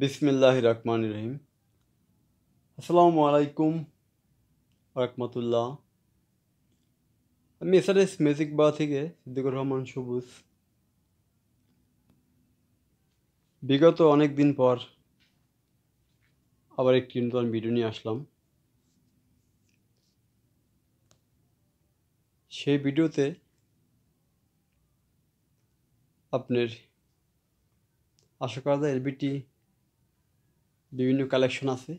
বিসমিল্লাহ রহমান রহিম। আসসালামু আলাইকুম রহমতুল্লাহ। আমি এসআরএস ম্যাজিক বা থেকে সিদ্দিকুর রহমান সবুজ। বিগত অনেক দিন পর আবার একটি নতুন ভিডিও নিয়ে আসলাম। সেই ভিডিওতে আপনার, আশা করা যায় এলবিটি বিভিন্ন কালেকশন আছে।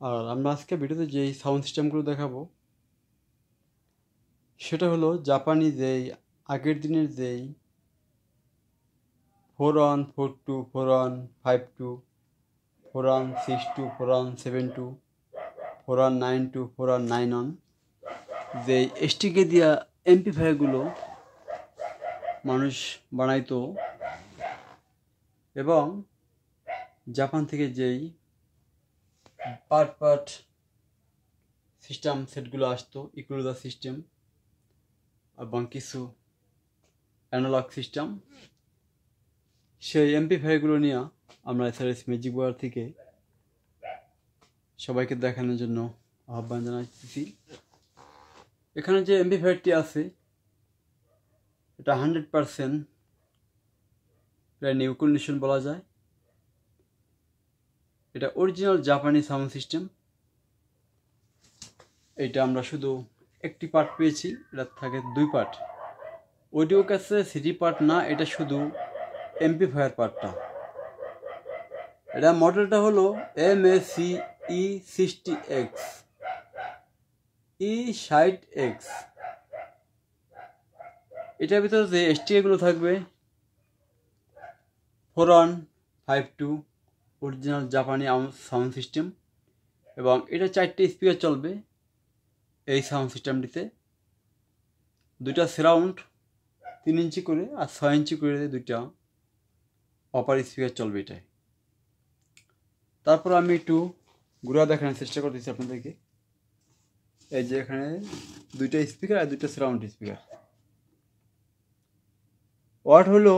আর আমরা আজকে ভিডিওতে যেই সাউন্ড সিস্টেমগুলো দেখাবো, সেটা হলো জাপানি যেই আগের দিনের যেই four one four two four one five two four one six two four one seven two four one nine two four one nine one যে এসটিকে দিয়া এমপিফায়ারগুলো মানুষ বানাইতো। এবং জাপান থেকে যেই পার্ট পার্ট সিস্টেম সেটগুলো আসতো ইকুলোদা সিস্টেম এবং কিছু অ্যানালগ সিস্টেম, সেই এমপিফায়ারগুলো নিয়ে আমরা এসআরএস ম্যাজিক বয়ার থেকে সবাইকে দেখানোর জন্য আহ্বান জানাচ্ছি এখানে যে এমপিফায়ারটি আছে, এটা হান্ড্রেড পারসেন্ট প্রায় নিউ কন্ডিশন বলা যায়। এটা অরিজিনাল জাপানি সাউন্ড সিস্টেম এটা আমরা শুধু একটি পার্ট পেয়েছি, এটা থাকে দুই পার্ট অডিও কাছে সিডি পার্ট না, এটা শুধু এমপিফায়ার পার্টটা এটা মডেলটা হলো M A C E sixty X E ষাট এক্স এটার ভিতরে যে এসটিএগুলো থাকবে four one five two original জাপানি সাউন্ড সিস্টেম এবং এটা চারটে স্পিকার চলবে এই সাউন্ড সিস্টেমটিতে দুইটা সারাউন্ড তিন ইঞ্চি করে আর ছয় ইঞ্চি করে দুইটা অপার স্পিকার চলবে এটাই। তারপর আমি একটু ঘুরা দেখানোর চেষ্টা করতেছি আপনাদেরকে। এই যে এখানে দুইটা স্পিকার আর দুইটা সারাউন্ড স্পিকার ওয়াট হলো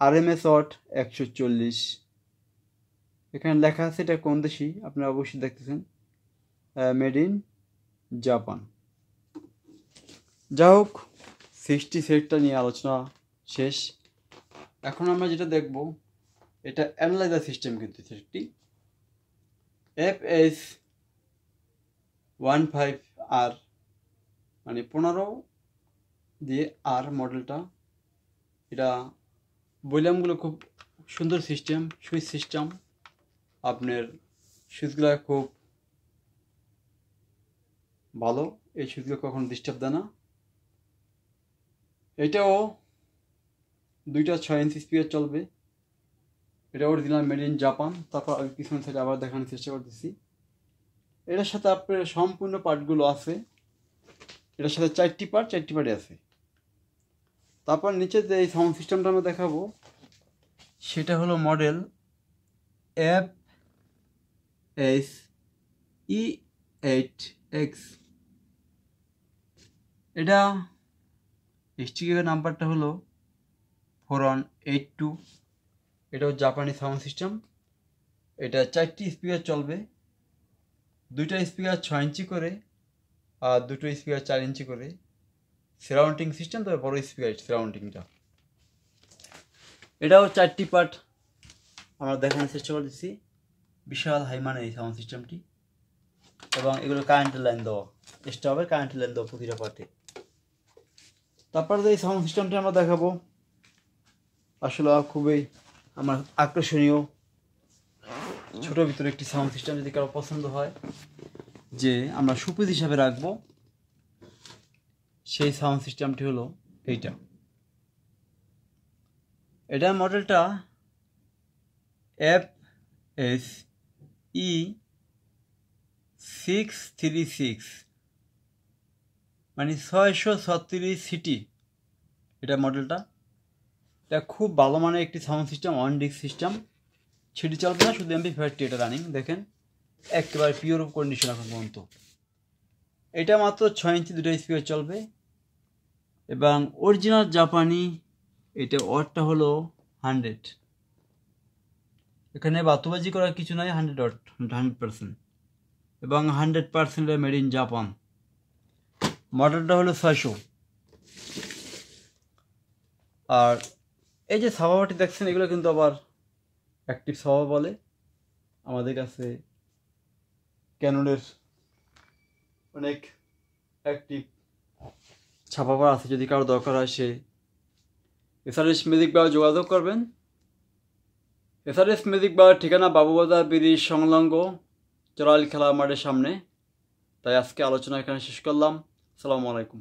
আর এম এস ওয়াট একশো চল্লিশ। এখানে লেখা আছে এটা কোন দেশি? আপনারা অবশ্যই দেখতেছেন। মেড ইন জাপান যা হোক সিক্সটি সেটটা নিয়ে আলোচনা শেষ। এখন আমরা যেটা দেখব, এটা অ্যানালাইজার সিস্টেম কিন্তু সেটটি F S one five R মানে পনেরো দিয়ে আর মডেলটা এটা ভলিউমগুলো খুব সুন্দর সিস্টেম, সুইচ সিস্টেম। আপনার সুইচগুলো খুব ভালো, এই সুইচগুলো কখনো ডিস্টার্ব দেয় না। এটাও দুইটা ছয় ইঞ্চি স্পিকার চলবে। এটা অরিজিনাল মেড ইন জাপান তারপর আমি পিছন সাইডে আবার দেখানোর চেষ্টা করতেছি। এটার সাথে আপনার সম্পূর্ণ পার্টগুলো আছে। এটার সাথে চারটি পার্ট চারটি পার্টে আছে। তারপর নিচে যে এই সাউন্ড সিস্টেমটা আমরা দেখাবো, সেটা হলো model F S E eight X এটা স্টিকের নাম্বারটা হলো ফোর ওয়ান এইট টু এটাও জাপানি সাউন্ড সিস্টেম এটা চারটি স্পিকার চলবে। দুইটা স্পিকার ছয় ইঞ্চি করে আর দুটো স্পিকার চার ইঞ্চি করে। সারাউন্ডিং সিস্টেম তবে বড় স্পিকার সারাউন্ডিংটা এটাও চারটি পার্ট আমরা দেখানোর চেষ্টা করতেছি। বিশাল হাইমানের এই সাউন্ড সিস্টেমটি এবং এগুলো কারেন্টের লাইন দেওয়া। চেষ্টা হবে কারেন্টের লাইন দেওয়া প্রতিটা পার্টে তারপরে এই সাউন্ড সিস্টেমটি আমরা দেখাবো আসলে খুবই আমার আকর্ষণীয়। ছোটোর ভিতরে একটি সাউন্ড সিস্টেম যদি কারও পছন্দ হয় যে আমরা সুপিস হিসাবে রাখব। সেই সাউন্ড সিস্টেমটি হলো এইটা। এটার মডেলটা F S E six three six মানে ছয়শো ছত্রিশ সিটি এটা মডেলটা এটা খুব ভালো মানের একটি sound system one disc system সেটি চলবে না, শুধু এমপি ফাইভটি এটা রানিং দেখেন। একেবারে পিওর কন্ডিশন এখন পর্যন্ত। এটা মাত্র ছয় ইঞ্চি দুটো স্পিকার চলবে। এবং অরিজিনাল জাপানি এটা ওয়াটটা হলো হান্ড্রেড এখানে বাতুবাজি করার কিছু নাই হান্ড্রেড ওয়াট হান্ড্রেড পার্সেন্ট এবং hundred percent made in Japan মডেলটা হলো ছয়শো। আর এই যে সাবাবাটি দেখছেন, এগুলো কিন্তু আবার অ্যাক্টিভ সাবা বলে। আমাদের কাছে ক্যাননের অনেক অ্যাক্টিভ ছাপাবার আছে যদি কারও দরকার হয় সে। এসআরএস মিউজিক যোগাযোগ করবেন। এসআরএস মিউজিক ঠিকানা বাবুবাজার ব্রিজ সংলগ্ন চরাল খেলা মাঠের সামনে। তাই আজকে আলোচনা এখানে শেষ করলাম। আসসালামু আলাইকুম।